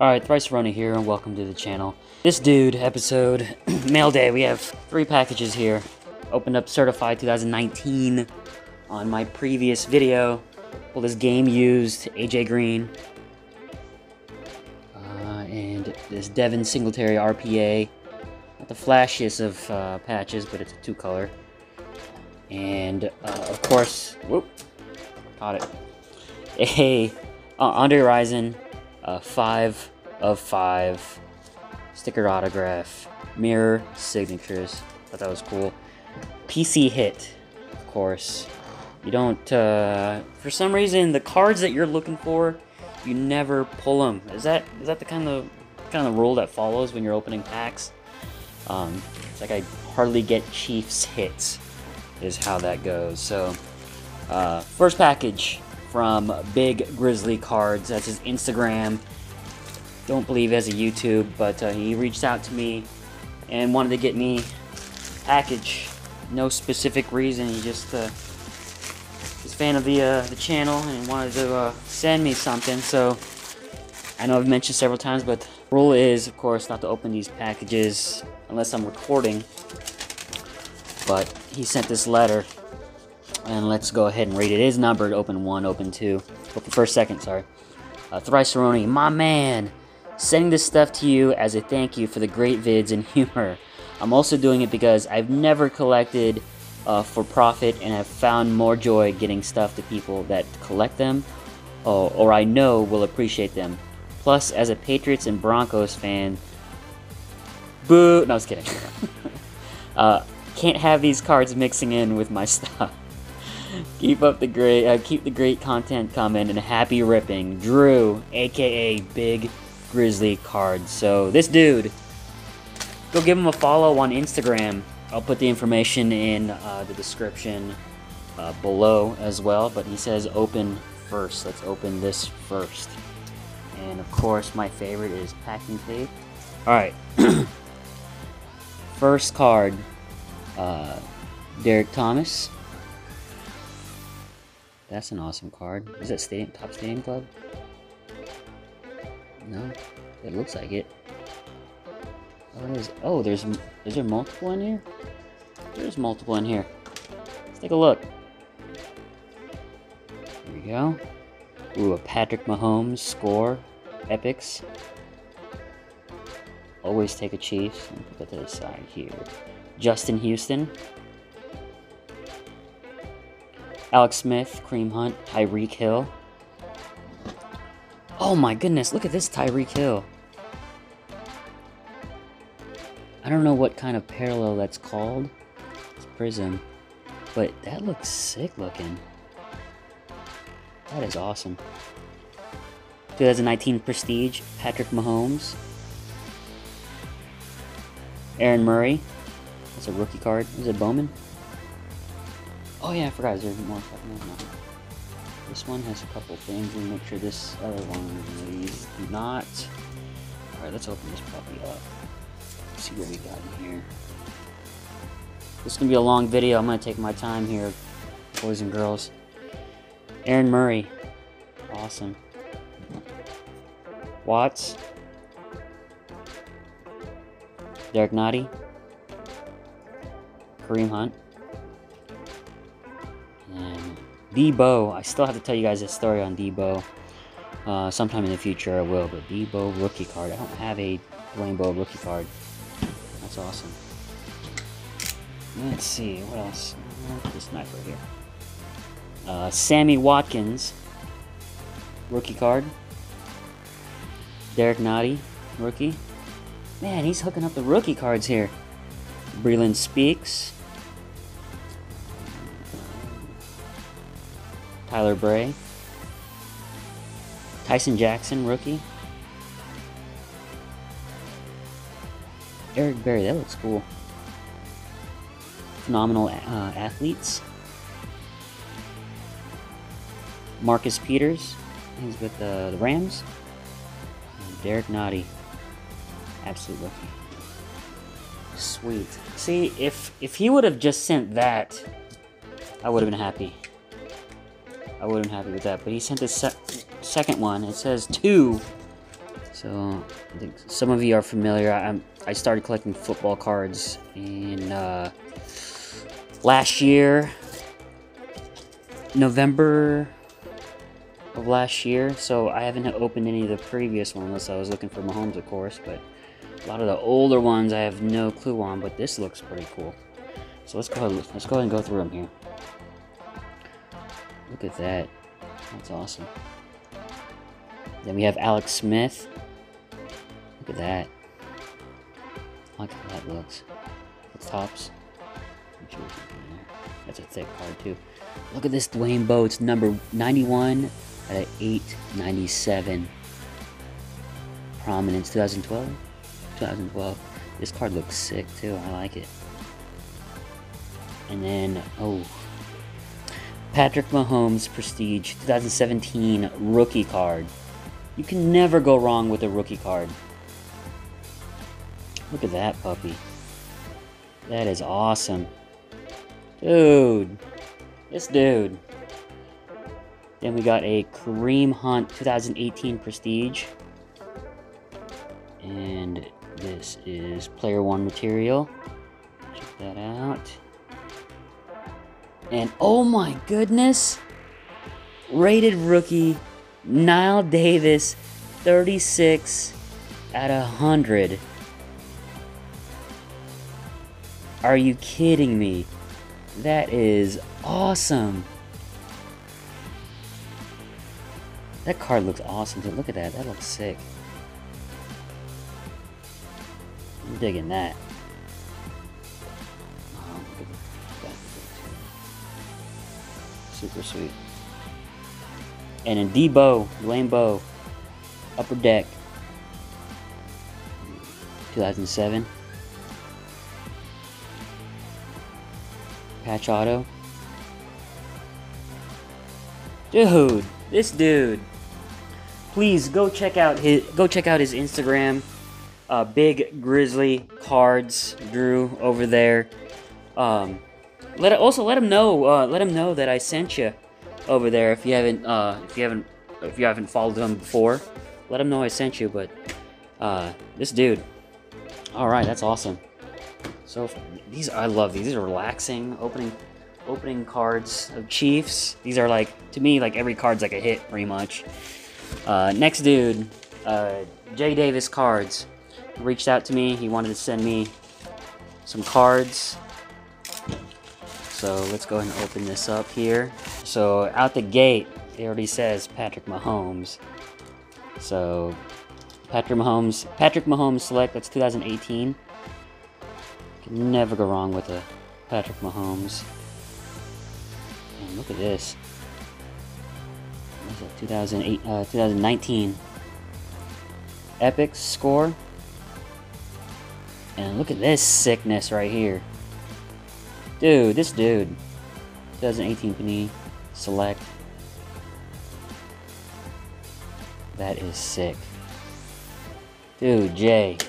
Alright, Thricearoni here, and welcome to the channel. This dude, episode, mail day, we have three packages here. Opened up Certified 2019 on my previous video. Pulled this game used, AJ Green. Uh, and this Devin Singletary RPA. Not the flashiest of uh, patches, but it's a two color. And, uh, of course, whoop, caught it. A uh, Andre Rison uh, five of five sticker autograph, mirror signatures. Thought that was cool. PC hit, of course. You don't, uh, for some reason, the cards that you're looking for, you never pull them. Is that is that the kind of kind of rule that follows when you're opening packs? Um, it's like I hardly get Chiefs hits, is how that goes. So, uh, first package from Big Grizzly Cards. That's his Instagram. Don't believe he has a YouTube, but uh, he reached out to me and wanted to get me package. No specific reason. He just uh, a fan of the uh, the channel and wanted to uh, send me something. So I know I've mentioned several times, but the rule is, of course, not to open these packages unless I'm recording. But he sent this letter and let's go ahead and read it. It is numbered open one, open two. Open first, second, sorry. Uh, Thricearoni, my man, sending this stuff to you as a thank you for the great vids and humor. I'm also doing it because I've never collected uh, for profit and have found more joy getting stuff to people that collect them or, or I know will appreciate them. Plus, as a Patriots and Broncos fan, boo, no, I was kidding. uh, can't have these cards mixing in with my stuff keep up the great, uh, keep the great content coming, and happy ripping, Drew, aka Big Grizzly Cards. So this dude, go give him a follow on Instagram. I'll put the information in uh, the description uh, below as well. But he says open first. Let's open this first. And of course, my favorite is packing tape. All right. first card, uh, Derrick Thomas. That's an awesome card. Is that stadium, Topps Stadium Club? No? It looks like it. Oh, there's, oh, there's, is there multiple in here? There's multiple in here. Let's take a look. Here we go. Ooh, a Patrick Mahomes score. Epics. Always take a Chiefs. Put that to the side here. Justin Houston. Alex Smith, Kareem Hunt, Tyreek Hill. Oh my goodness, look at this Tyreek Hill. I don't know what kind of parallel that's called. It's Prism. But that looks sick looking. That is awesome. 2019 Prestige, Patrick Mahomes. Aaron Murray. That's a rookie card. Is it Bowman? Oh yeah, I forgot. there's more? This one has a couple things. and make sure this other one do not. All right, let's open this puppy up. Let's see what we got in here. This is gonna be a long video. I'm gonna take my time here, boys and girls. Aaron Murray, awesome. Watts. Derrick Nnadi. Kareem Hunt. Debo, I still have to tell you guys a story on Debo. Uh, sometime in the future I will, but Debo rookie card. I don't have a rainbow rookie card. That's awesome. Let's see, what else? This knife right here. Uh, Sammy Watkins, rookie card. Derrick Nnadi, rookie. Man, he's hooking up the rookie cards here. Breeland Speaks. Tyler Bray. Tyson Jackson, rookie. Eric Berry, that looks cool. Phenomenal uh, athletes. Marcus Peters, he's with uh, the Rams. And Derrick Nnadi, absolute rookie. Sweet. See, if if he would have just sent that, I would have been happy. I wasn't happy with that. But he sent the se second one. It says two So, I think some of you are familiar. I'm, I started collecting football cards in uh, last year, November of last year. So I haven't opened any of the previous ones unless I was looking for Mahomes, of course. But a lot of the older ones I have no clue on. But this looks pretty cool. So let's go ahead, let's go ahead and go through them here. Look at that. That's awesome. Then we have Alex Smith. Look at that. Look how that looks. The Topps. That's a thick card too. Look at this Dwayne Bowe. It's number 91 out of 897. Prominence 2012? 2012. This card looks sick too. I like it. And then, oh, Patrick Mahomes Prestige 2017 rookie card. You can never go wrong with a rookie card. Look at that puppy. That is awesome. Dude. This dude. Then we got a Kareem Hunt 2018 Prestige. And this is Player 1 material. Check that out. And oh my goodness, rated rookie Knile Davis, 36 out of 100. Are you kidding me? That is awesome. That card looks awesome too. Look at that. That looks sick. I'm digging that. Super sweet. And in Debo, Dwayne Bowe, Upper Deck, 2007. Patch Auto. Dude, this dude. Please go check out his go check out his Instagram. Uh, Big Grizzly Cards Drew over there. Um, let also let him know. Uh, let him know that I sent you over there. If you haven't, uh, if you haven't, if you haven't followed him before, let him know I sent you. But uh, this dude. All right, that's awesome. So these, I love these. These are relaxing opening, opening cards of Chiefs. These are like to me like every card's like a hit pretty much. Uh, next dude, uh, Jae Davis cards reached out to me. He wanted to send me some cards. So let's go ahead and open this up here. So out the gate, it already says Patrick Mahomes. So Patrick Mahomes, Patrick Mahomes Select, that's 2018. Can never go wrong with a Patrick Mahomes. And look at this. What is that, 2008, uh, 2019. Epic score. And look at this sickness right here. Dude, this dude. 2018 Panini Select. That is sick. Dude, Jae.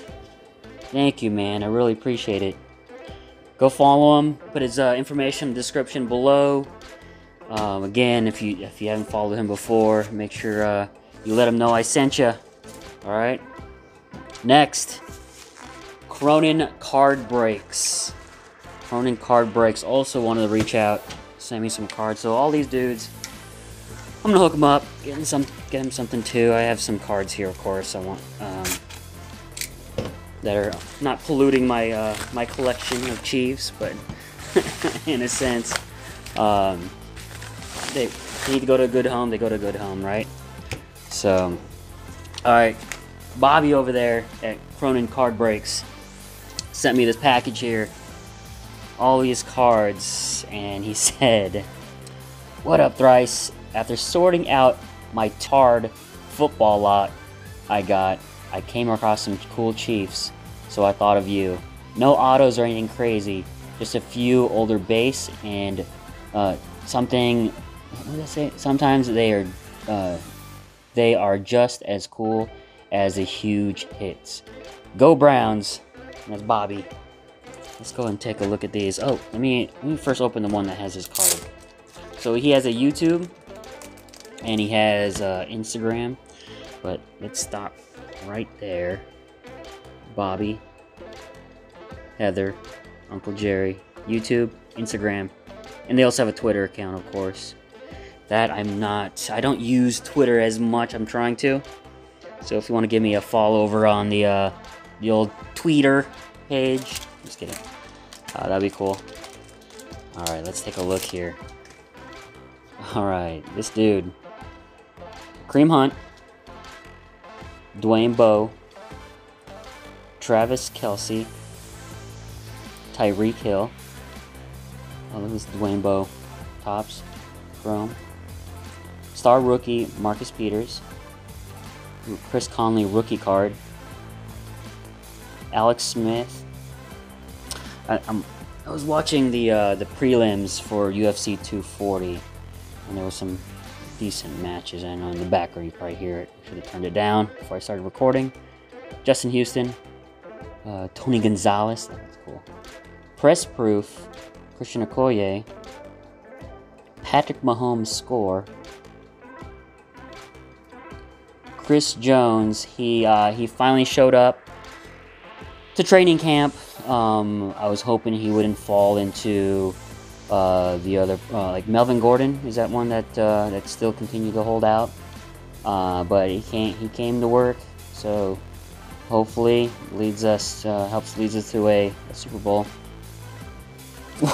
Thank you, man. I really appreciate it. Go follow him. Put his uh, information in the description below. Um, again, if you if you haven't followed him before, make sure uh, you let him know I sent you. All right. Next, Cronan card breaks. Cronan Card Breaks also wanted to reach out, send me some cards. So all these dudes, I'm gonna hook them up, get them some, get something too. I have some cards here, of course. I want um, that are not polluting my uh, my collection of Chiefs, but in a sense, um, they, they need to go to a good home. They go to a good home, right? So, all right, Bobby over there at Cronan Card Breaks sent me this package here all these cards and he said, What up, Thrice? After sorting out my tarred football lot I got, I came across some cool Chiefs, so I thought of you. No autos or anything crazy, just a few older base and uh, something. What did I say? Sometimes they are uh, they are just as cool as the huge hits. Go Browns! That's Bobby. Let's go and take a look at these. Oh, let me, let me first open the one that has his card. So he has a YouTube, and he has uh, Instagram, but let's stop right there. Bobby, Heather, Uncle Jerry, YouTube, Instagram, and they also have a Twitter account, of course. That I'm not, I don't use Twitter as much. I'm trying to. So if you want to give me a follow over on the uh, the old Twitter page, just kidding. Uh, that'd be cool. All right, let's take a look here. All right, this dude, Kareem Hunt, Dwayne Bowe, Travis Kelce. Tyreek Hill. Oh, look at this Dwayne Bowe. Topps. Chrome. Star rookie Marcus Peters. Chris Conley rookie card. Alex Smith. I, I'm, I was watching the uh, the prelims for UFC 240, and there were some decent matches. I know in the background you probably hear it. Should have turned it down before I started recording. Justin Houston, uh, Tony Gonzalez. That's cool. Press proof. Christian Okoye. Patrick Mahomes score. Chris Jones, he uh, he finally showed up to training camp. Um, I was hoping he wouldn't fall into uh, the other, uh, like Melvin Gordon. Is that one that uh, that still continued to hold out? Uh, but he came he came to work, so hopefully leads us uh, helps leads us to a, a Super Bowl.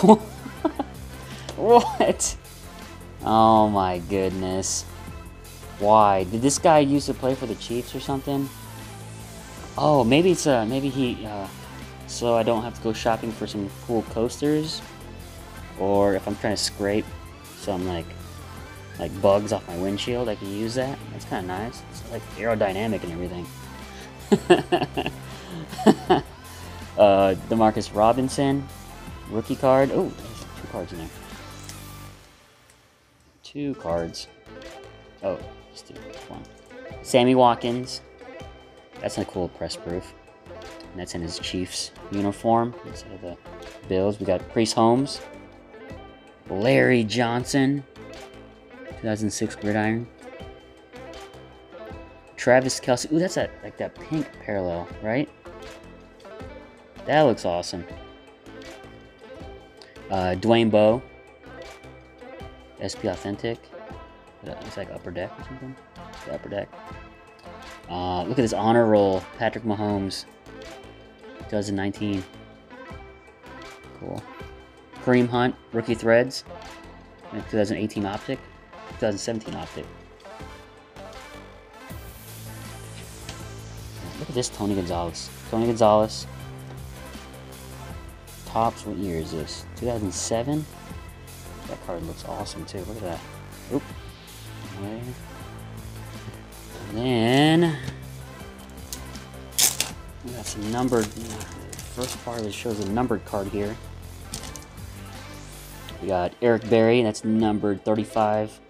what? Oh my goodness. Why? Did this guy used to play for the Chiefs or something? Oh, maybe it's uh maybe he so I don't have to go shopping for some cool coasters or if I'm trying to scrape some like like bugs off my windshield, I can use that. That's kind of nice. It's like aerodynamic and everything. uh, Demarcus Robinson, rookie card. Oh, there's two cards in there. Two cards. Oh, just do one. Sammy Watkins. That's a cool press proof. And that's in his Chiefs uniform instead of the Bills. We got Priest Holmes. Larry Johnson. 2006 Gridiron. Travis Kelce. Ooh, that's that like that pink parallel, right? That looks awesome. Uh, Dwayne Bowe. SP Authentic. It's like Upper Deck or something. Upper Deck. Uh, look at this honor roll. Patrick Mahomes. 2019. Cool. Kareem Hunt, Rookie Threads. 2018 Optic. 2017 Optic. Look at this Tony Gonzalez. Tony Gonzalez. Topps, what year is this? 2007? That card looks awesome too. Look at that. Oop. And then we got some numbered. First part of it shows a numbered card here. We got Eric Berry, that's numbered 35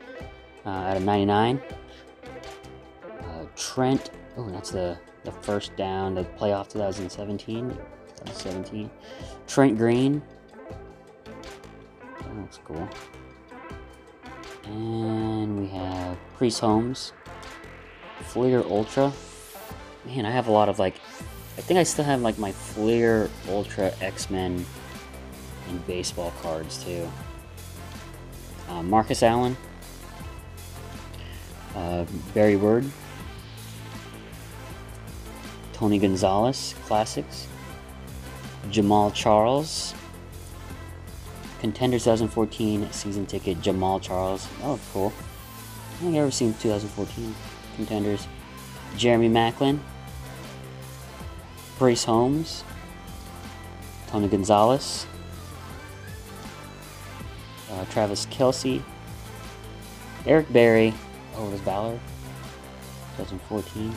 uh, out of 99. Uh, Trent, oh, that's the, the first down, the playoff 2017. 2017. Trent Green. That looks cool. And we have Priest Holmes. Fleer Ultra. Man, I have a lot of like. I think I still have like my Fleer Ultra X Men and baseball cards too. Uh, Marcus Allen. Uh, Barry Word. Tony Gonzalez Classics. Jamaal Charles. Contender 2014 season ticket Jamaal Charles. Oh, cool. I think I've ever seen 2014 contenders. Jeremy Maclin. Brace Holmes. Tony Gonzalez. Uh, Travis Kelce. Eric Berry. Was Valor. 2014.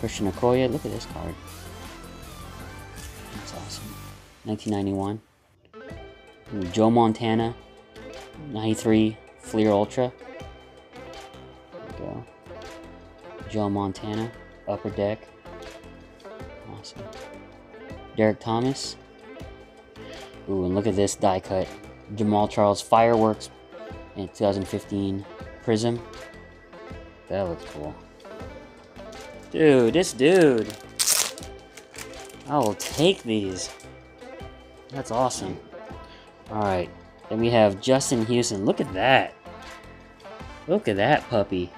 Christian Okoye. Look at this card. That's awesome. 1991. Ooh, Joe Montana. 93 Fleer Ultra. There we go. Joe Montana. Upper Deck. Derrick Thomas. Ooh, and look at this die cut. Jamaal Charles Fireworks in 2015 Prism. That looks cool. Dude, this dude. I will take these. That's awesome. Alright. Then we have Justin Houston. Look at that. Look at that puppy.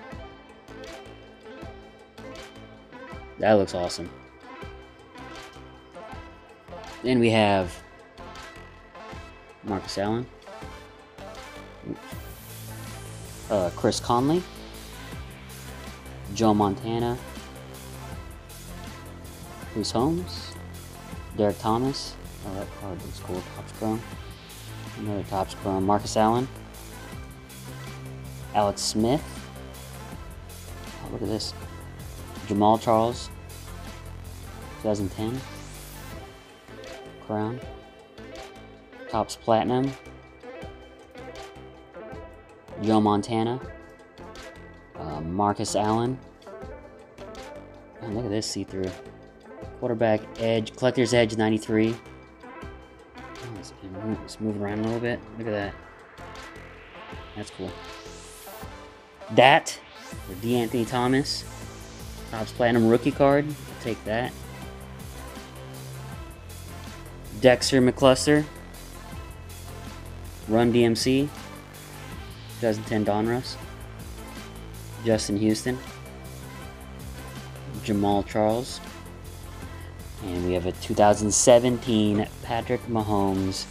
That looks awesome. Then we have Marcus Allen. Uh, Chris Conley. Joe Montana. Bruce Holmes. Derrick Thomas. Oh, that card looks cool. Topps Chrome. Another Topps Chrome. Marcus Allen. Alex Smith. Oh, look at this. Jamaal Charles. 2010. Crown. Topps Platinum. Joe Montana. Uh, Marcus Allen. Man, look at this see-through. Quarterback Edge. Collector's Edge 93. Oh, it's, it's moving around a little bit. Look at that. That's cool. That, for De'Anthony Thomas. Topps Platinum rookie card. I'll take that. Dexter McCluster. Run DMC. 2010 Donruss. Justin Houston. Jamaal Charles. And we have a 2017 Patrick Mahomes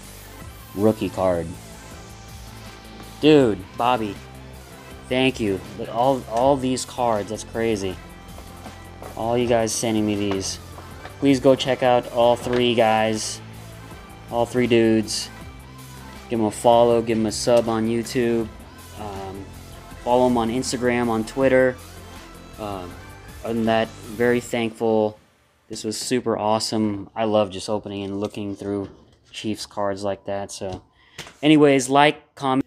rookie card. Dude, Bobby, thank you. But all all these cards, that's crazy. All you guys sending me these. Please go check out all three guys. All three dudes. Give them a follow, give them a sub on YouTube. Um, follow them on Instagram, on Twitter. Uh, other than that, very thankful. This was super awesome. I love just opening and looking through Chiefs cards like that. So, anyways, like, comment.